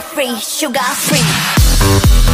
free, sugar free.